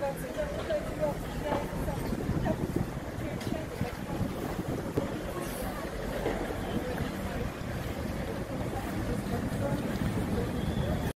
мотивация